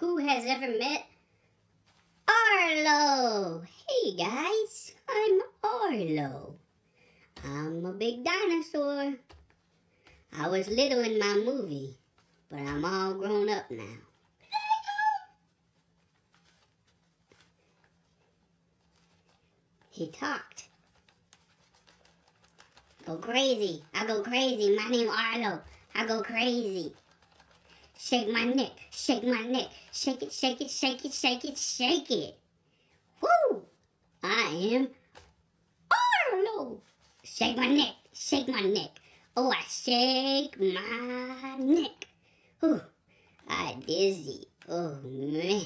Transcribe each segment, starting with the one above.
Who has ever met Arlo? Hey guys, I'm Arlo. I'm a big dinosaur. I was little in my movie, but I'm all grown up now. He talked. Go crazy. I go crazy. My name Arlo. I go crazy. Shake my neck. Shake my neck. Shake it, shake it, shake it, shake it, shake it. Woo! I am Arlo. Shake my neck. Shake my neck. Oh, I shake my neck. Ooh, I dizzy. Oh, man.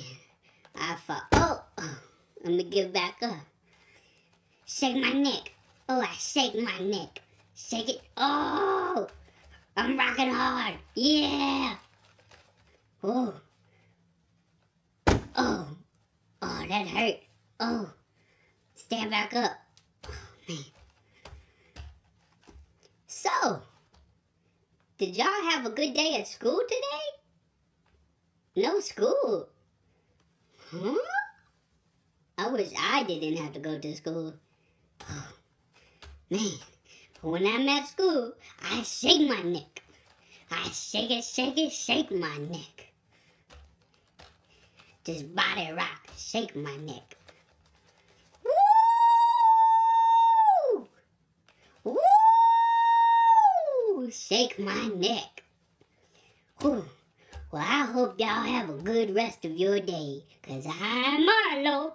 I fall. Oh, oh, let me get back up. Shake my neck. Oh, I shake my neck. Shake it. Oh, I'm rocking hard. Yeah. Oh. Oh. Oh, that hurt. Oh. Stand back up. Oh, man. So, did y'all have a good day at school today? No school. Huh? I wish I didn't have to go to school. Oh, man. When I'm at school, I shake my neck. I shake it, shake it, shake my neck. Just body rock, shake my neck. Woo! Woo! Shake my neck. Whew. Well, I hope y'all have a good rest of your day, cause I'm Arlo.